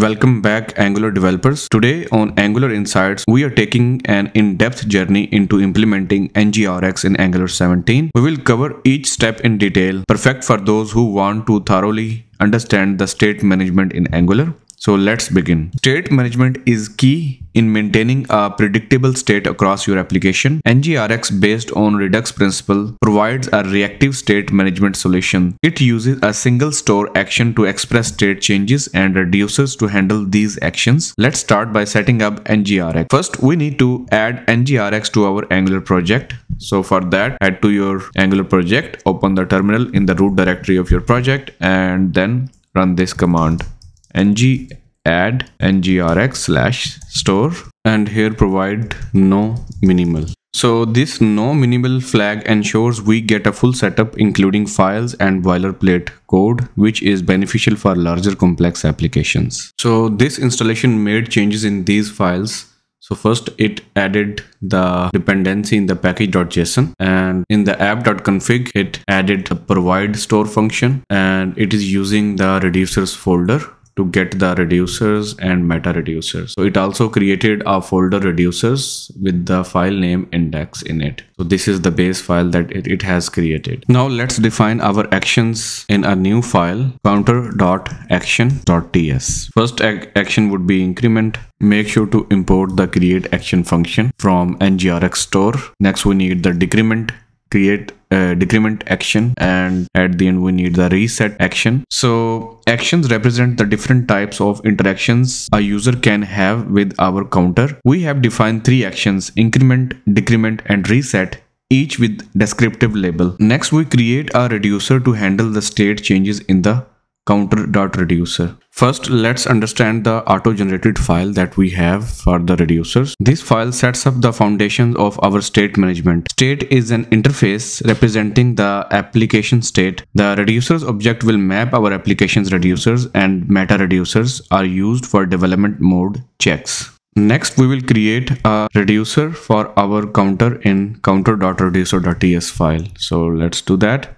Welcome back Angular developers. Today on Angular Insights, we are taking an in-depth journey into implementing NGRX in Angular 17. We will cover each step in detail, perfect for those who want to thoroughly understand the state management in Angular. So let's begin. State management is key in maintaining a predictable state across your application. NGRX based on Redux principle provides a reactive state management solution. It uses a single store action to express state changes and reducers to handle these actions. Let's start by setting up NGRX. First, we need to add NGRX to our Angular project. So for that, add to your Angular project, open the terminal in the root directory of your project and then run this command ng add ngrx slash store and here provide no minimal. So this no minimal flag ensures we get a full setup including files and boilerplate code which is beneficial for larger complex applications. So this installation made changes in these files. So first it added the dependency in the package.json and in the app.config it added the provide store function and it is using the reducers folder to get the reducers and meta reducers. So it also created a folder reducers with the file name index in it. So this is the base file that it, it has created. Now let's define our actions in a new file counter.action.ts. First action would be increment. Make sure to import the create action function from ngrx store. Next we need the decrement create a decrement action and at the end we need the reset action. So actions represent the different types of interactions a user can have with our counter. We have defined three actions increment decrement and reset each with descriptive label. Next we create a reducer to handle the state changes in the counter.reducer. First, let's understand the auto-generated file that we have for the reducers. This file sets up the foundations of our state management. State is an interface representing the application state. The reducers object will map our application's reducers and meta reducers are used for development mode checks. Next, we will create a reducer for our counter in counter.reducer.ts file. So let's do that.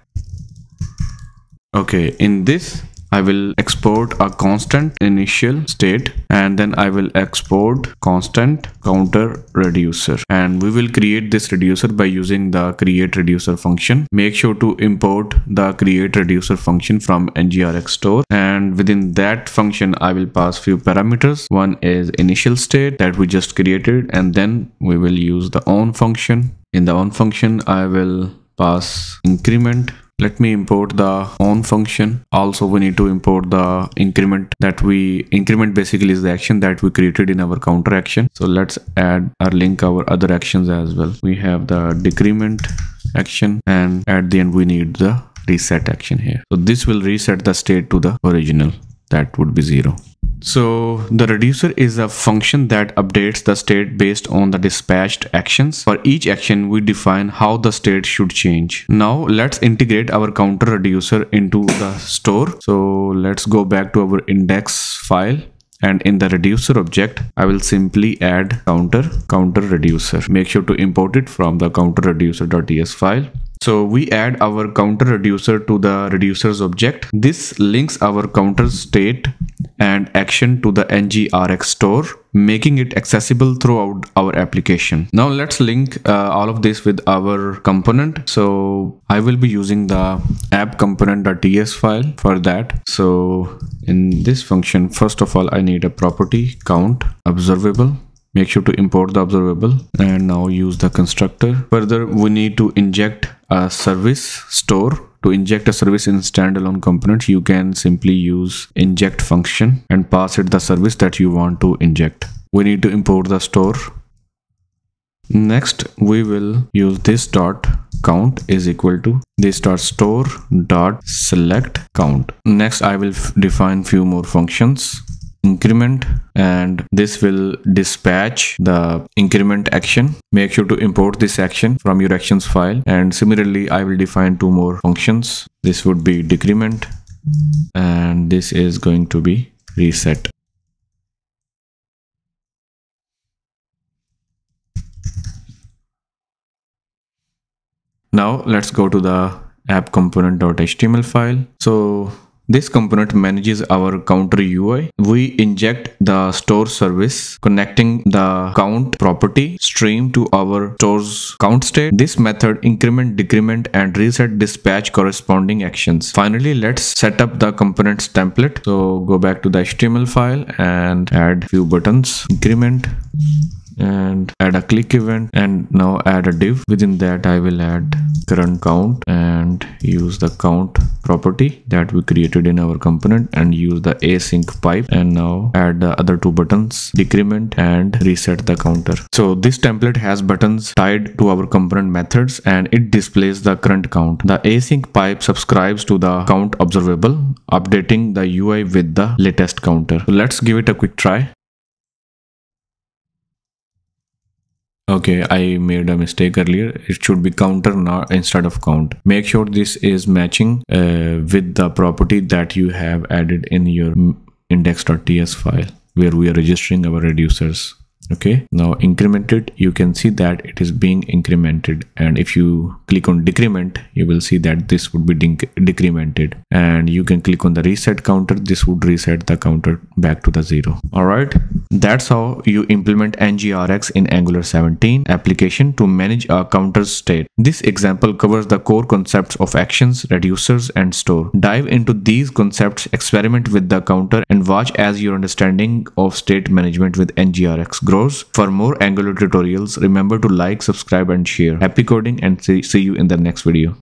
Okay, in this I will export a constant initial state and then I will export constant counter reducer and we will create this reducer by using the create reducer function. Make sure to import the create reducer function from ngrx store and within that function I will pass few parameters. One is initial state that we just created and then we will use the on function. In the on function I will pass increment let me import the on function. Also we need to import the increment that we increment basically is the action that we created in our counter action. So let's add or link our other actions as well. We have the decrement action and at the end we need the reset action here. So this will reset the state to the original. That would be zero so the reducer is a function that updates the state based on the dispatched actions. For each action, we define how the state should change. Now let's integrate our counter reducer into the store. So let's go back to our index file and in the reducer object I will simply add counter counter reducer make sure to import it from the counter reducer.ts file so we add our counter reducer to the reducers object. This links our counter state and action to the ngrx store making it accessible throughout our application. Now let's link uh, all of this with our component. So i will be using the app component.ts file for that. So in this function first of all i need a property count observable make sure to import the observable and now use the constructor further we need to inject a service store to inject a service in standalone component, you can simply use inject function and pass it the service that you want to inject. We need to import the store. Next, we will use this dot count is equal to this dot store dot select count. Next, I will define few more functions increment and this will dispatch the increment action. Make sure to import this action from your actions file. And similarly i will define two more functions. This would be decrement and this is going to be reset. Now let's go to the app component.html file. So This component manages our counter UI. We inject the store service connecting the count property stream to our store's count state. This method increment, decrement and reset dispatch corresponding actions. Finally, let's set up the components template. So go back to the HTML file and add few buttons, increment, and add a click event and now add a div. Within that i will add current count and use the count property that we created in our component and use the async pipe. And now add the other two buttons decrement and reset the counter. So this template has buttons tied to our component methods and it displays the current count. The async pipe subscribes to the count observable updating the ui with the latest counter. So let's give it a quick try okay i made a mistake earlier. It should be counter now instead of count. Make sure this is matching uh, with the property that you have added in your index.ts file where we are registering our reducers okay. Now increment it you can see that it is being incremented. And if you click on decrement you will see that this would be decremented. And you can click on the reset counter. This would reset the counter back to the zero. All right. That's how you implement ngrx in angular 17 application to manage a counter state. This example covers the core concepts of actions reducers and store. Dive into these concepts experiment with the counter and watch as your understanding of state management with ngrx grows for more angular tutorials remember to like subscribe and share. Happy coding and see, see you in the next video